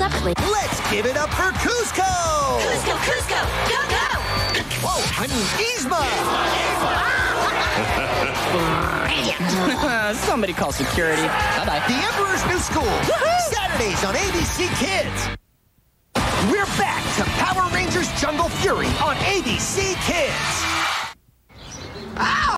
separately. Let's give it up for Kuzco! Kuzco, Kuzco, go, go! Whoa, I mean Yzma! Somebody call security. Bye-bye. The Emperor's New School. Saturdays on ABC Kids. We're back to Power Rangers Jungle Fury on ABC Kids.